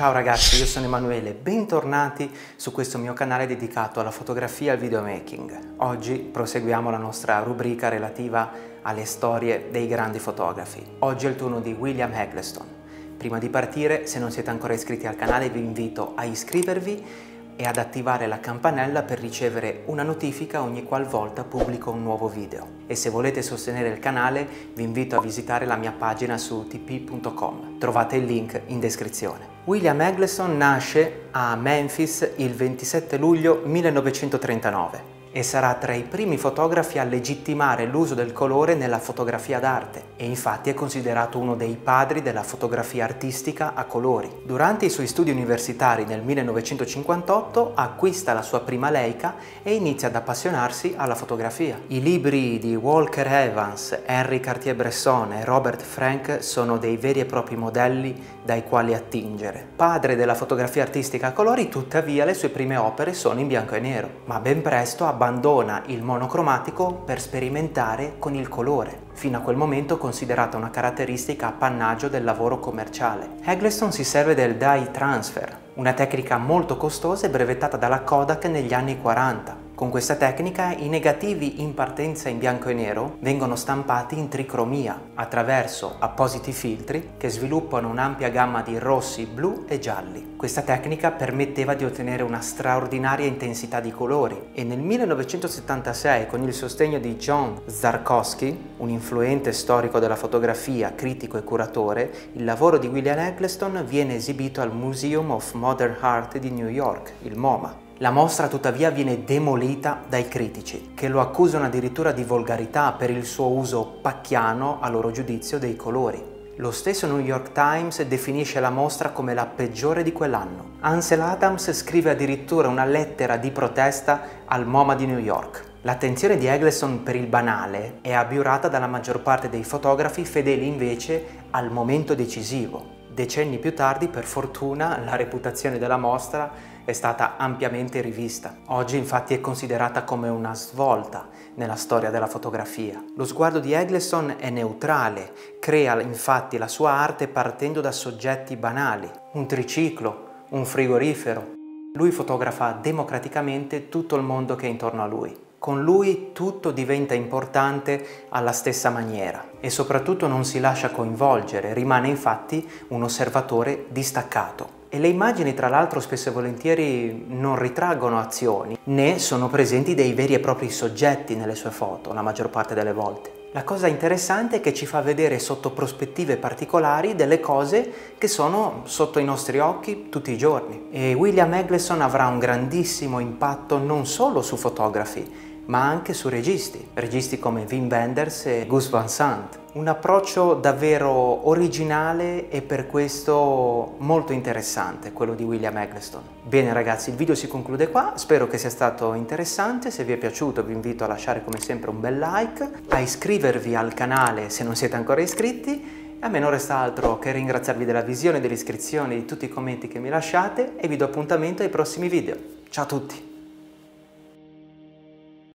Ciao ragazzi, io sono Emanuele, bentornati su questo mio canale dedicato alla fotografia e al videomaking. Oggi proseguiamo la nostra rubrica relativa alle storie dei grandi fotografi. Oggi è il turno di William Eggleston. Prima di partire, se non siete ancora iscritti al canale, vi invito a iscrivervi e ad attivare la campanella per ricevere una notifica ogni qualvolta pubblico un nuovo video. E se volete sostenere il canale vi invito a visitare la mia pagina su tp.com. Trovate il link in descrizione. William Eggleston nasce a Memphis il 27 luglio 1939 e sarà tra i primi fotografi a legittimare l'uso del colore nella fotografia d'arte e infatti è considerato uno dei padri della fotografia artistica a colori. Durante i suoi studi universitari nel 1958 acquista la sua prima Leica e inizia ad appassionarsi alla fotografia. I libri di Walker Evans, Henry Cartier-Bresson e Robert Frank sono dei veri e propri modelli dai quali attingere. Padre della fotografia artistica a colori, tuttavia le sue prime opere sono in bianco e nero, ma ben presto abbandona il monocromatico per sperimentare con il colore, fino a quel momento considerata una caratteristica appannaggio del lavoro commerciale. Eggleston si serve del dye transfer, una tecnica molto costosa e brevettata dalla Kodak negli anni 40, con questa tecnica i negativi in partenza in bianco e nero vengono stampati in tricromia attraverso appositi filtri che sviluppano un'ampia gamma di rossi, blu e gialli. Questa tecnica permetteva di ottenere una straordinaria intensità di colori e nel 1976 con il sostegno di John Zarkowski, un influente storico della fotografia, critico e curatore, il lavoro di William Eggleston viene esibito al Museum of Modern Art di New York, il MoMA. La mostra tuttavia viene demolita dai critici, che lo accusano addirittura di volgarità per il suo uso pacchiano, a loro giudizio, dei colori. Lo stesso New York Times definisce la mostra come la peggiore di quell'anno. Ansel Adams scrive addirittura una lettera di protesta al MoMA di New York. L'attenzione di Eggleston per il banale è abiurata dalla maggior parte dei fotografi fedeli invece al momento decisivo. Decenni più tardi, per fortuna, la reputazione della mostra è stata ampiamente rivista. Oggi infatti è considerata come una svolta nella storia della fotografia. Lo sguardo di Eggleston è neutrale, crea infatti la sua arte partendo da soggetti banali, un triciclo, un frigorifero. Lui fotografa democraticamente tutto il mondo che è intorno a lui. Con lui tutto diventa importante alla stessa maniera e soprattutto non si lascia coinvolgere, rimane infatti un osservatore distaccato. E le immagini tra l'altro spesso e volentieri non ritraggono azioni, né sono presenti dei veri e propri soggetti nelle sue foto, la maggior parte delle volte. La cosa interessante è che ci fa vedere sotto prospettive particolari delle cose che sono sotto i nostri occhi tutti i giorni. E William Eggleston avrà un grandissimo impatto non solo su fotografi, ma anche su registi, registi come Wim Wenders e Gus Van Sant. Un approccio davvero originale e per questo molto interessante, quello di William Eggleston. Bene ragazzi, il video si conclude qua, spero che sia stato interessante, se vi è piaciuto vi invito a lasciare come sempre un bel like, a iscrivervi al canale se non siete ancora iscritti a me non resta altro che ringraziarvi della visione, dell'iscrizione, di tutti i commenti che mi lasciate e vi do appuntamento ai prossimi video. Ciao a tutti!